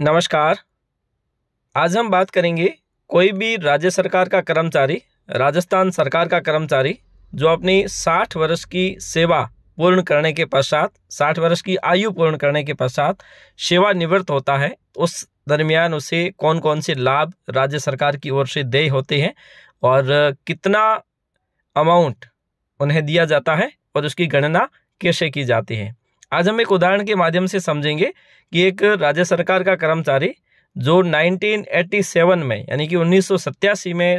नमस्कार। आज हम बात करेंगे कोई भी राज्य सरकार का कर्मचारी, राजस्थान सरकार का कर्मचारी, जो अपनी 60 वर्ष की सेवा पूर्ण करने के पश्चात 60 वर्ष की आयु पूर्ण करने के पश्चात सेवानिवृत्त होता है, उस दरमियान उसे कौन कौन से लाभ राज्य सरकार की ओर से देय होते हैं और कितना अमाउंट उन्हें दिया जाता है और उसकी गणना कैसे की जाती है। आज हम एक उदाहरण के माध्यम से समझेंगे कि एक राज्य सरकार का कर्मचारी जो 1987 में, यानी कि उन्नीस सौ सत्तासी में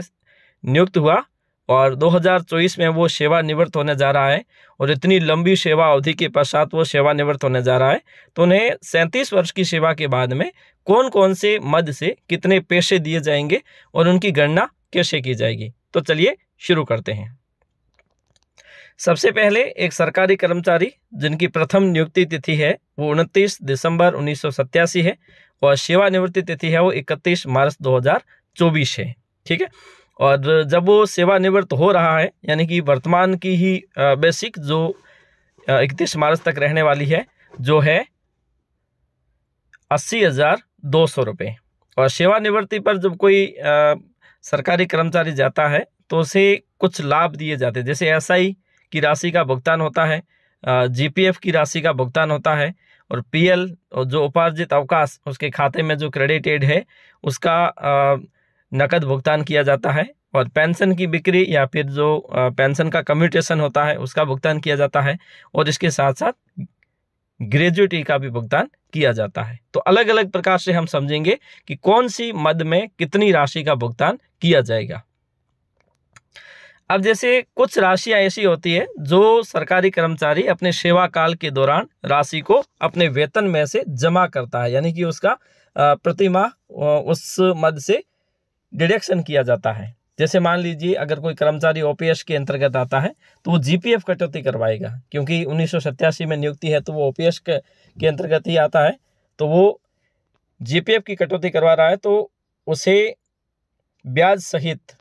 नियुक्त हुआ और 2024 में वो सेवानिवृत्त होने जा रहा है और इतनी लंबी सेवा अवधि के पश्चात वो सेवानिवृत्त होने जा रहा है तो उन्हें सैंतीस वर्ष की सेवा के बाद में कौन कौन से मद से कितने पैसे दिए जाएँगे और उनकी गणना कैसे की जाएगी? तो चलिए शुरू करते हैं। सबसे पहले एक सरकारी कर्मचारी जिनकी प्रथम नियुक्ति तिथि है वो उनतीस दिसंबर उन्नीस सौ सत्तासी है और सेवानिवृत्ति तिथि है वो इकतीस मार्च 2024 है ठीक है? और जब वो सेवानिवृत्त हो रहा है यानी कि वर्तमान की ही बेसिक जो इकतीस मार्च तक रहने वाली है जो है अस्सी हज़ार दो सौ रुपये और सेवानिवृत्ति पर जब कोई आ, सरकारी कर्मचारी जाता है तो उसे कुछ लाभ दिए जाते हैं जैसे एसआई की राशि का भुगतान होता है जीपीएफ की राशि का भुगतान होता है और पीएल और जो उपार्जित अवकाश उसके खाते में जो क्रेडिटेड है, उसका नकद भुगतान किया जाता है और पेंशन की बिक्री या फिर जो पेंशन का कम्यूटेशन होता है, उसका भुगतान किया जाता है और इसके साथ साथ ग्रेजुएटी का भी भुगतान किया जाता है। तो अलग अलग प्रकार से हम समझेंगे कि कौन सी मद में कितनी राशि का भुगतान किया जाएगा। अब जैसे कुछ राशियाँ ऐसी होती है जो सरकारी कर्मचारी अपने सेवा काल के दौरान राशि को अपने वेतन में से जमा करता है यानी कि उसका प्रतिमाह उस मद से डिडक्शन किया जाता है। जैसे मान लीजिए अगर कोई कर्मचारी ओपीएस के अंतर्गत आता है तो वो जीपीएफ कटौती करवाएगा क्योंकि उन्नीस में नियुक्ति है तो वो ओपीएस के, के अंतर्गत ही आता है। तो वो जीपीएफ की कटौती करवा रहा है तो उसे ब्याज सहित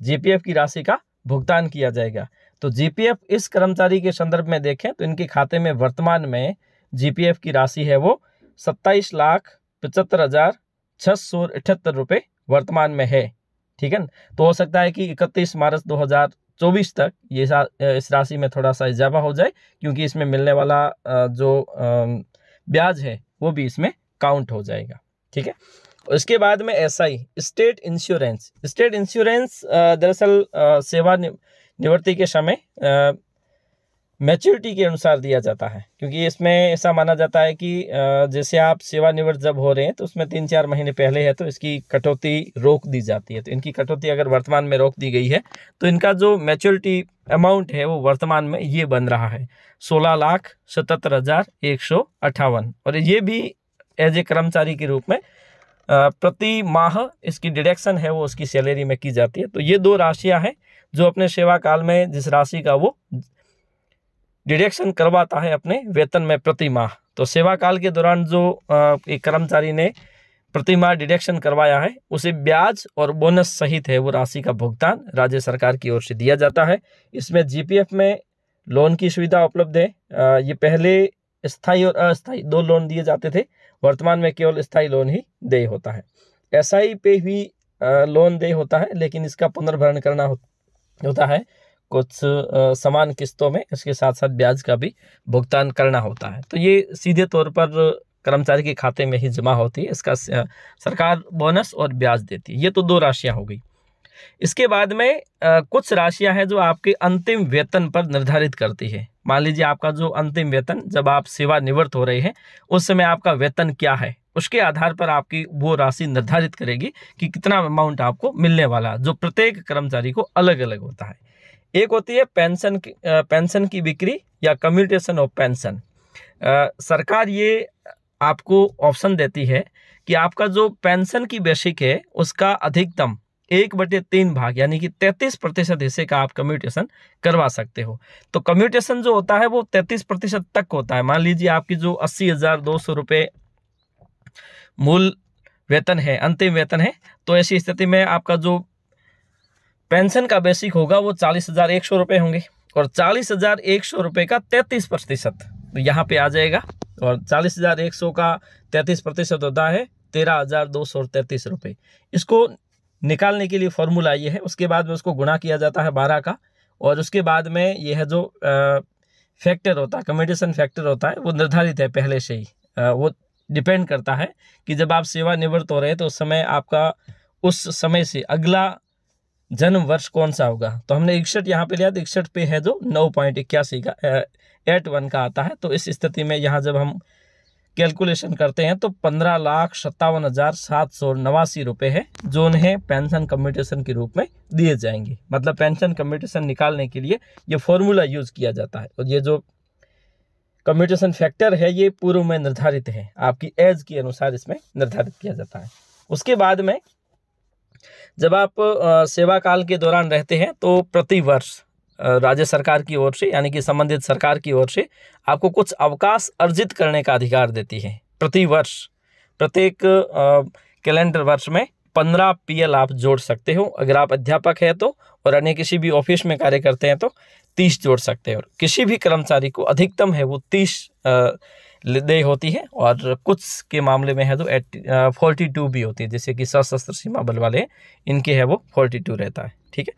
जीपीएफ की राशि का भुगतान किया जाएगा। तो जीपीएफ इस कर्मचारी के संदर्भ में देखें तो इनके खाते में वर्तमान में जीपीएफ की राशि है वो सत्ताईस लाख पचहत्तर हज़ार छः सौ अठहत्तर रुपये वर्तमान में है। ठीक है तो हो सकता है कि इकतीस मार्च 2024 तक ये इस राशि में थोड़ा सा इजाफा हो जाए, क्योंकि इसमें मिलने वाला जो ब्याज है, वो भी इसमें काउंट हो जाएगा। ठीक है? उसके बाद में S I state insurance state insurance दरअसल सेवा निवृत्ति के समय मैच्योरिटी के अनुसार दिया जाता है। क्योंकि इसमें ऐसा माना जाता है कि जैसे आप सेवानिवृत्त जब हो रहे हैं तो उसमें तीन चार महीने पहले है तो इसकी कटौती रोक दी जाती है। तो इनकी कटौती अगर वर्तमान में रोक दी गई है तो इनका जो मैच्योरिटी अमाउंट है, वो वर्तमान में ये बन रहा है। सोलह लाख सतहत्तर हज़ार एक सौ अट्ठावन। और ये भी एज ए कर्मचारी के रूप में प्रति माह इसकी डिडक्शन है वो उसकी सैलरी में की जाती है। तो ये दो राशियाँ हैं जो अपने सेवा काल में जिस राशि का वो डिडक्शन करवाता है अपने वेतन में प्रति माह। तो सेवा काल के दौरान जो एक कर्मचारी ने प्रति माह डिडक्शन करवाया है, उसे ब्याज और बोनस सहित है वो राशि का भुगतान राज्य सरकार की ओर से दिया जाता है। इसमें जीपीएफ में लोन की सुविधा उपलब्ध है। ये पहले स्थायी और अस्थायी दो लोन दिए जाते थे। वर्तमान में केवल स्थायी लोन ही देय होता है। एसआई पे भी लोन देय होता है लेकिन इसका पुनर्भरण करना हो, होता है। कुछ समान किस्तों में इसके साथ साथ ब्याज का भी भुगतान करना होता है। तो ये सीधे तौर पर कर्मचारी के खाते में ही जमा होती है। इसका सरकार बोनस और ब्याज देती है। ये तो दो राशियाँ हो गई। इसके बाद में कुछ राशियाँ हैं जो आपके अंतिम वेतन पर निर्धारित करती है। मान लीजिए आपका जो अंतिम वेतन, जब आप सेवानिवृत्त हो रहे हैं, उस समय आपका वेतन क्या है? उसके आधार पर आपकी वो राशि निर्धारित करेगी कि कितना अमाउंट आपको मिलने वाला जो प्रत्येक कर्मचारी को अलग अलग होता है। एक होती है पेंशन की पेंशन की बिक्री या कम्यूटेशन ऑफ़ पेंशन सरकार ये आपको ऑप्शन देती है कि आपका जो पेंशन की बेसिक है, उसका अधिकतम एक बटे तीन भाग, यानी कि तैतीस प्रतिशत हिस्से का आप कम्यूटेशन करवा सकते हो। तो कम्यूटेशन जो होता है, वो तैतीस प्रतिशत तक होता है। मान लीजिए आपकी जो अस्सी हज़ार दो सौ रुपये मूल वेतन है, अंतिम वेतन है तो ऐसी स्थिति में आपका जो पेंशन का बेसिक होगा, वो चालीस हज़ार एक सौ रुपये होंगे और चालीस हज़ार एक सौ रुपये का तैतीस प्रतिशत। तो यहाँ पे आ जाएगा और चालीस हज़ार एक सौ का तैतीस प्रतिशत होता है तेरह हज़ार दो सौ तैंतीस रुपये इसको निकालने के लिए फॉर्मूला ये है उसके बाद में उसको गुणा किया जाता है बारह का और उसके बाद में यह जो फैक्टर होता है कम्यूटेशन फैक्टर होता है वो निर्धारित है पहले से ही। आ, वो डिपेंड करता है कि जब आप सेवानिवृत्त हो रहे हैं तो उस समय आपका उस समय से अगला जन्म वर्ष कौन सा होगा? तो हमने इकसठ यहाँ पे लिया तो इकसठ पे है जो नौ पॉइंट इक्यासी का एट वन का आता है तो इस स्थिति में यहाँ जब हम कैलकुलेशन करते हैं तो पंद्रह लाख सत्तावन हज़ार सात सौ नवासी रुपये है, जो उन्हें पेंशन कम्यूटेशन के रूप में दिए जाएँगे। मतलब पेंशन कम्यूटेशन निकालने के लिए ये फॉर्मूला यूज़ किया जाता है। और ये जो कम्यूटेशन फैक्टर है, ये पूर्व में निर्धारित है। आपकी एज के अनुसार इसमें निर्धारित किया जाता है। उसके बाद में जब आप सेवा काल के दौरान रहते हैं तो प्रति वर्ष राज्य सरकार की ओर से, यानी कि संबंधित सरकार की ओर से, आपको कुछ अवकाश अर्जित करने का अधिकार देती है। प्रति वर्ष, प्रत्येक कैलेंडर वर्ष में पंद्रह पीएल आप जोड़ सकते हो। अगर आप अध्यापक हैं तो और अन्य किसी भी ऑफ़िस में कार्य करते हैं तो तीस जोड़ सकते हो। किसी भी कर्मचारी को अधिकतम है वो तीस दे होती है और कुछ के मामले में है तो फोर्टी टू भी होती है, जैसे कि सशस्त्र सीमा बल वाले, इनके है वो फोर्टी टू रहता है, ठीक है?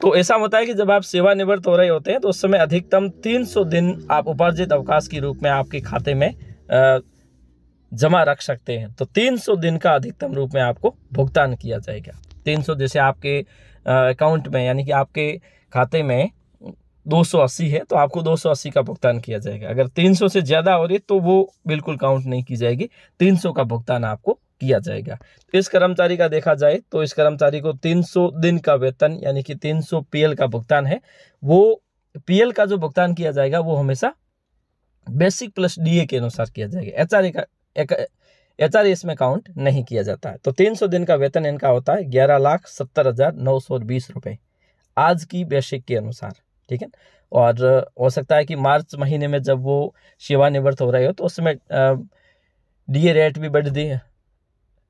तो ऐसा होता है कि जब आप सेवानिवृत्त हो रहे होते हैं तो उस समय अधिकतम 300 दिन आप उपार्जित अवकाश के रूप में आपके खाते में जमा रख सकते हैं। तो 300 दिन का अधिकतम रूप में आपको भुगतान किया जाएगा। 300 जैसे आपके अकाउंट में, यानी कि आपके खाते में 280 है तो आपको 280 का भुगतान किया जाएगा। अगर 300 से ज़्यादा हो रही है तो वो बिल्कुल काउंट नहीं की जाएगी। 300 का भुगतान आपको किया जाएगा। तो इस कर्मचारी का देखा जाए तो इस कर्मचारी को 300 दिन का वेतन, यानी कि 300 पीएल का भुगतान है। वो पीएल का जो भुगतान किया जाएगा, वो हमेशा बेसिक प्लस डीए के अनुसार किया जाएगा। एचआरए का एच आर इसमें काउंट नहीं किया जाता है। तो 300 दिन का वेतन इनका होता है ग्यारह लाख सत्तर हज़ार नौ सौ बीस रुपये आज की बेसिक के अनुसार। ठीक है? और हो सकता है कि मार्च महीने में जब वो सेवानिवृत्त हो रहे हो तो उसमें डी ए रेट भी बढ़ दी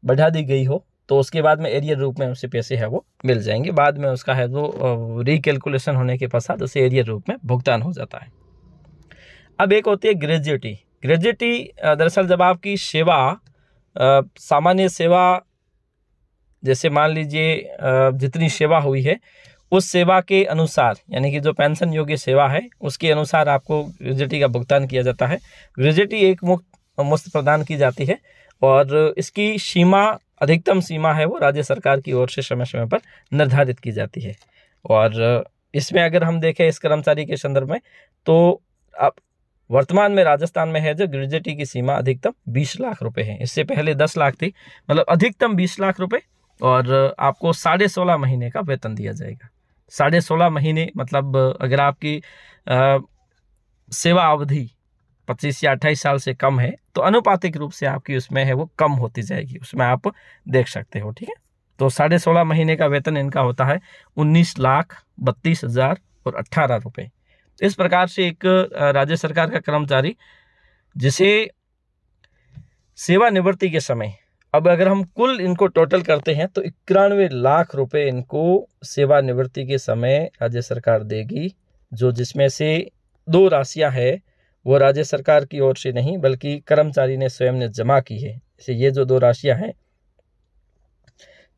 बढ़ा दी गई हो तो उसके बाद में एरियर रूप में उसे पैसे है वो मिल जाएँगे। बाद में उसका है वो रिकेलकुलेशन होने के पश्चात उसे एरियर रूप में भुगतान हो जाता है। अब एक होती है ग्रेजुएटी ग्रेजुएटी दरअसल जब आपकी सेवा सामान्य सेवा, जैसे मान लीजिए जितनी सेवा हुई है उस सेवा के अनुसार, यानी कि जो पेंशन योग्य सेवा है, उसके अनुसार आपको ग्रेजुएटी का भुगतान किया जाता है। ग्रेजुटी एक मुक्त, मुफ़्त प्रदान की जाती है और इसकी सीमा, अधिकतम सीमा है वो राज्य सरकार की ओर से समय समय पर निर्धारित की जाती है। और इसमें अगर हम देखें इस कर्मचारी के संदर्भ में तो अब वर्तमान में राजस्थान में है जो ग्रेजुटी की सीमा अधिकतम 20 लाख रुपए है। इससे पहले 10 लाख थी मतलब अधिकतम 20 लाख रुपए और आपको साढ़े सोलह महीने का वेतन दिया जाएगा। साढ़े सोलह महीने मतलब अगर आपकी आ, सेवा अवधि पच्चीस या अट्ठाईस साल से कम है तो अनुपातिक रूप से आपकी उसमें है वो कम होती जाएगी उसमें आप देख सकते हो ठीक है? तो साढ़े सोलह महीने का वेतन इनका होता है उन्नीस लाख बत्तीस हज़ार और अट्ठारह रुपये इस प्रकार से एक राज्य सरकार का कर्मचारी जिसे सेवानिवृत्ति के समय अब अगर हम कुल इनको टोटल करते हैं तो इक्यानवे लाख रुपए इनको सेवानिवृत्ति के समय राज्य सरकार देगी, जो जिसमें से दो राशियाँ है। वो राज्य सरकार की ओर से नहीं, बल्कि कर्मचारी ने स्वयं ने जमा की है। जैसे ये जो दो राशियाँ हैं,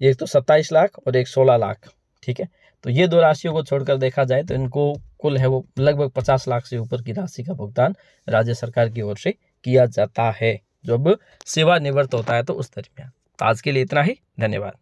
एक तो सत्ताईस लाख और एक सोलह लाख, ठीक है? तो ये दो राशियों को छोड़कर देखा जाए तो इनको कुल है वो लगभग पचास लाख से ऊपर की राशि का भुगतान राज्य सरकार की ओर से किया जाता है। जब सेवानिवृत्त होता है तो उस दरमियान तो आज के लिए इतना ही। धन्यवाद।